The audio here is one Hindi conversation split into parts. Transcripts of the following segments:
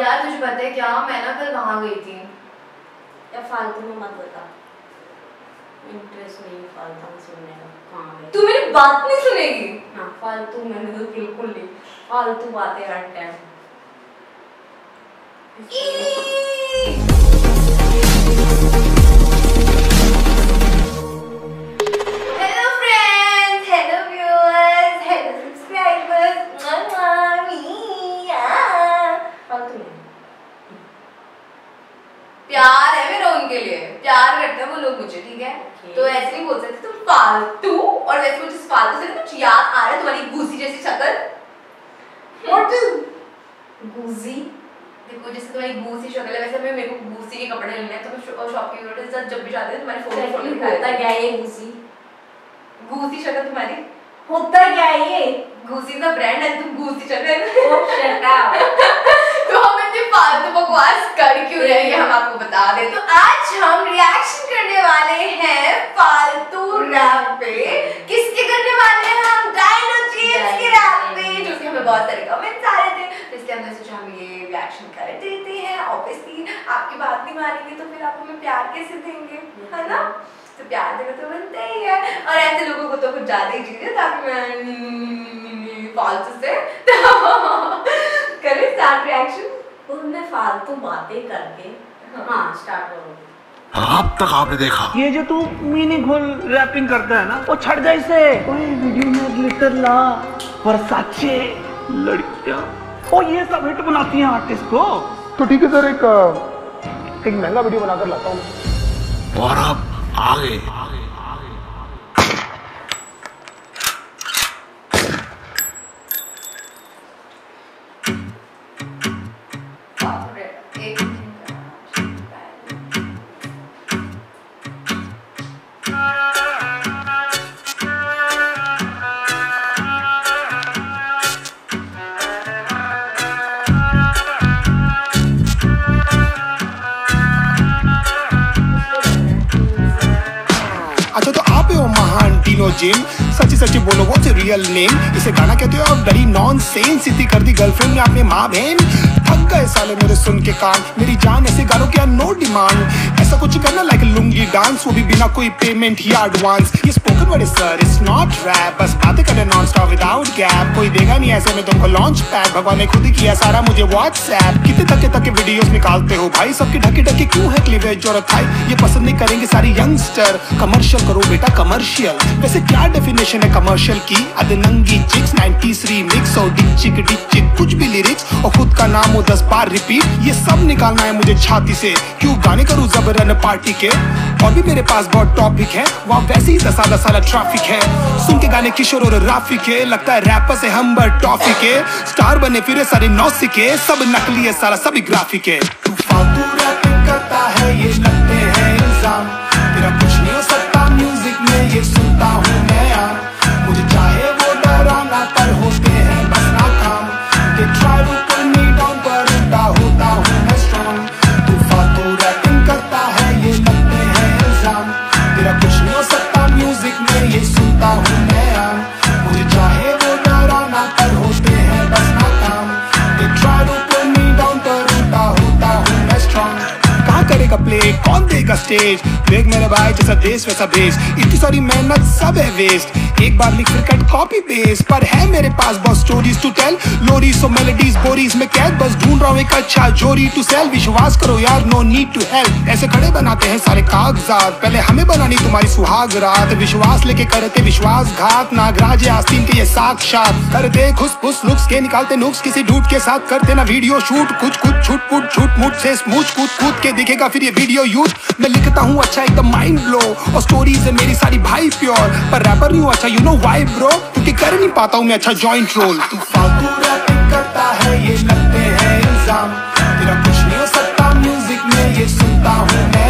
यार तुझे पता है क्या मैं ना कल वहाँ गई थी। या फालतू में मत बता। इंटरेस्ट नहीं फालतू में सुनने का कहाँ तू मेरी बात नहीं सुनेगी? हाँ फालतू मैंने तो बिल्कुल नहीं। फालतू बातें हर टाइम प्यार करते हैं वो लोग मुझे ठीक है? Okay. तो ऐसे नहीं बोल सकते तुम फालतू और वैसे मुझे फालतू से कुछ याद आ रहा है तुम्हारी घूसी जैसी शक्ल। What is गुजी देखो जैसे तुम्हारी घूसी शक्ल है वैसे मैं मेरे को घूसी के कपड़े लेने हैं तो मैं शॉपकीपर के साथ जब भी जाते हैं तुम्हारी फ़ोटो दिखाते होता क्या है ये गुजी घूसी शक्ल तुम्हारी? होता क्या है ये? घूसी का ब्रांड है तुम घूसी शक्ल Oh, shut up. तो हम इतनी फालतू बकवास कर क्यों रहे हैं हम आपको बता दें तो आज हम रिएक्शन करने वाले हैं फालतू रैप पे किसके करने वाले हैं हम डायनो जेम्स के रैप पे जो कि हमें बहुत सारे कमेंट्स आ रहे थे तो इसलिए हमने सोचा हम ये रिएक्शन कर देते हैं ऑब्वियसली आपकी बात नहीं मानेंगे तो फिर आप हमें प्यार कैसे देंगे है ना तो प्यार देना तो बनता ही है और ऐसे लोगों को तो कुछ ज़्यादा ही चाहिए ताकि मैं फालतू से करें स्टार्ट रिएक्शन उनमें फालतू बातें करके हाँ। स्टार्ट करो। अब तक आपने देखा। ये जो तू मीनिंगफुल रैपिंग करता है ना वो छट जा इसे। ओए वीडियो में ग्लिटर ला। वर्साचे लड़कियाँ। ओ ये सब हिट बनाती हैं आर्टिस्ट को। तो ठीक है सर एक एक महँगा वीडियो बनाकर लाता हूँ। और अब आगे। एक gym. सच्ची सच्ची बोलो वो रियल नेम इसे गाना कहते हो अब बड़ी नॉन सेंस इतनी कर दी गर्लफ्रेंड ने अपने माँ बहन। थक गए साले मेरे सुन के कान। मेरी जान ऐसे गानों के नो डिमांड ऐसा कुछ करना लाइक लुंगी डांस वो भी बिना कोई पेमेंट या एडवांस ये spoken word sir it's not rap बस बातें करें नॉन स्टॉप विदाउट गैप कोई देगा नहीं ऐसे, में तुमको लॉन्च पैड भगवान ने खुद ही किया सारा मुझे व्हाट्सएप कितने थके थके वीडियोस निकालते हो भाई? सबके ढके ढके क्यों है क्लीवेज और थाई ये पसंद नहीं करेंगे सारी यंगस्टर कमर्शियल करो बेटा कमर्शियल वैसे क्या डेफिनेशन है कमर्शियल की अदे नंगी चिक्स 90s रीमिक्स और डिचिक डिचिक कुछ भी लिरिक्स और खुद का नाम हो दस बार रिपीट ये सब निकालना है मुझे छाती से। क्यों गाने करूँ जबरन पार्टी के? और भी मेरे पास बहुत टॉपिक है, वहाँ वैसे ही दसा दस साला ट्रैफ़िक है। सुन के गाने किशोर और राफी के लगता है रैपर से हम बड़ टॉफी के स्टार बने फिरे सारे नौसी के सब नकली है सारा, सभी ग्राफिक है। तू फालतू रैपिंग करता है ये लगते कौन देगा स्टेज देख मेरे भाई जैसा देश वैसा भेज इतनी सारी मेहनत सब है वेस्ट एक बार लिख फिर कॉपी पेस्ट पर है मेरे पास बहुत स्टोरीज टू टेल लोरी सो मेलोडीज बोरीज में कैद। बस ढूंढ रहा हूँ एक अच्छा जोरी टू सेल विश्वास करो यार नो नीड टू हेल्प ऐसे खड़े बनाते हैं सारे कागजात। पहले हमें बनानी तुम्हारी सुहाग रात। विश्वास लेके करते विश्वासघात। नागराज आस्तीन के ये साक्षात। करते खुश फुस लुक्स के निकालते नुक्स किसी डूट के साथ करते ना वीडियो शूट कुछ कुछ छूट पुट छूट मुट से स्मूच कूद कूद के दिखेगा फिर ये वीडियो यूथ मैं लिखता हूँ अच्छा एकदम माइंड ब्लो और स्टोरीज है मेरी सारी भाई प्योर। पर रैपर नहीं हूँ अच्छा यू नो वाई ब्रो क्योंकि कर नहीं पाता हूँ मैं अच्छा जॉइंट रोल तू फालतू रैपिंग करता है, ये लगते हैं इल्ज़ाम। तेरा कुछ नहीं हो सकता म्यूज़िक में ये सुनता हूँ मैं।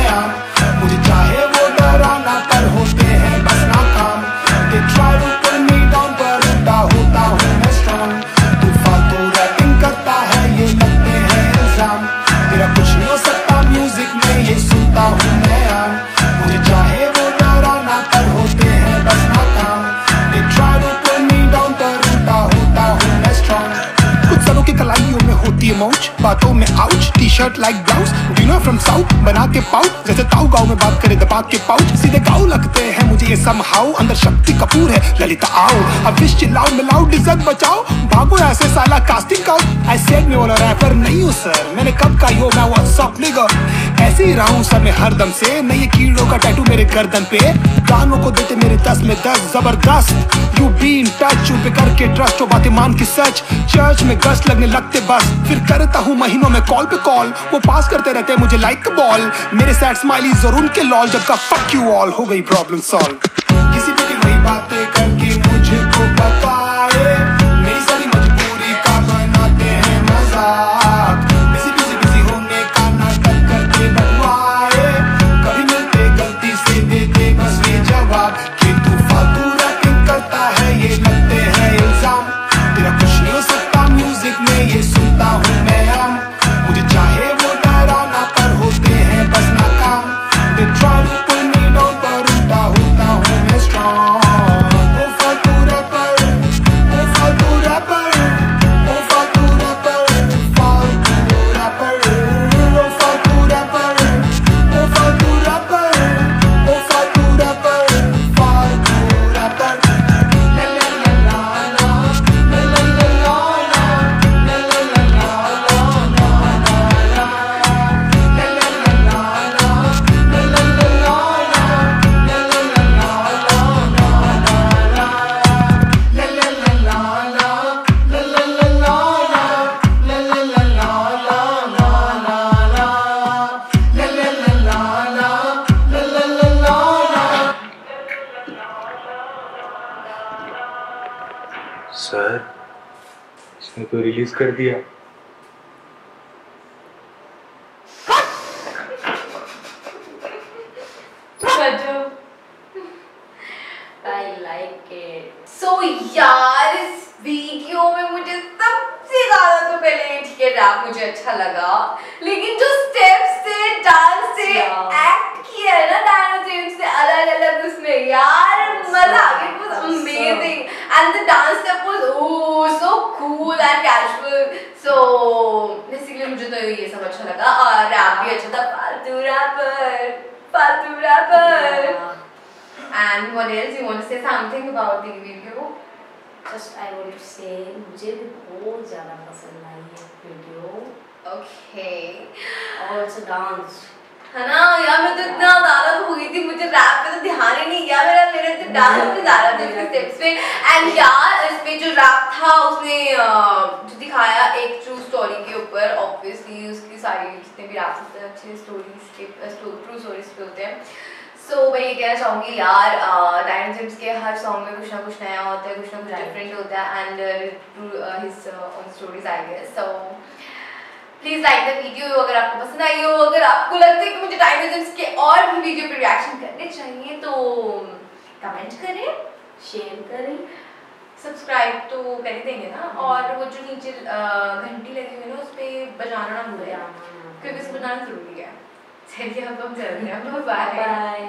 shirt like blouse from south बना के पाउच जैसे ताऊ गाँव में बात करे, दबा के पाउच सीधे गाँव लगते हैं, मुझे ये समहाउ अंदर शक्ति कपूर है, ललिता आओ। अब विश चिल्लाओ, मिलाओ, डिजर्ट बचाओ। भागो ऐसे साला कास्टिंग का। आई सेड मैं वाला रैपर नहीं हूँ सर मैंने कब का यो, मैं व्हाट्सअप निगर ऐसे ही रहा हूँ सर मैं हरदम से। नहीं ये कीड़ों का टैटू मेरे गर्दन पे। गानों को देते मेरे दस में दस, ज़बरदस्त। You be in touch you पे करके ट्रस्ट हो बातें मान की सच। चर्च में गश्त लगने लगते बस। फिर करता हूँ, महीनों में कॉल पे कॉल वो पास करते रहते हैं मुझे लाइक बॉल मेरे सैड स्माइली ज़रूर के लॉल जब का फक यू ऑल हो गई प्रॉब्लम सॉल्व किसी पे वही बातें रिलीज़ कर दिया। गजब आई लाइक इट सो यार इस वीडियो में मुझे सबसे ज़्यादा तो पहले ये ठीक है रैप मुझे अच्छा लगा। लेकिन जो स्टेप्स से डांस से Yeah. एक्ट किया है ना डायनो जेम्स ने अलग अलग उसमें यार मज़ा आ गया it was amazing and the dance step was oh so cool and casual so basically मुझे तो ये सब अच्छा लगा और रैप भी अच्छा था फालतू रैपर फालतू rapper And what else? You want to say something about the video? Just I want to say मुझे भी बहुत ज़्यादा पसंद आई है वीडियो Okay. और इट्स डांस है ना? यार, मैं तो इतना ज़्यादा हो गई थी, मुझे रैप पे तो ध्यान ही नहीं गया। मेरा, मेरे तो डांस पे ज़्यादा थे इसके स्टेप्स पे। एंड यार इसमें जो रैप था, उसने जो दिखाया एक ट्रू स्टोरी के ऊपर ऑब्वियसली उसकी सारी जितने भी रैप होते हैं, अच्छे स्टोरीज के ट्रू स्टोरीज पे होते हैं। सो मैं ये कहना चाहूँगी, यार डायनाजिम्स के हर सॉन्ग में कुछ ना कुछ नया होता है, कुछ ना कुछ. डिफरेंट होता है and his own stories I guess so please like the video अगर आपको पसंद आई हो अगर आपको लगता है कि मुझे डायनाजिम्स के और भी वीडियो पे रिएक्शन करने चाहिए तो कमेंट करें शेयर करें सब्सक्राइब तो कर ही देंगे ना और वो जो नीचे घंटी लगी हुई है ना उस पर बजाना ना भूलें क्योंकि उसे बजाना ज़रूरी है। चलिए अब हम चल रहे हैं बाय बाय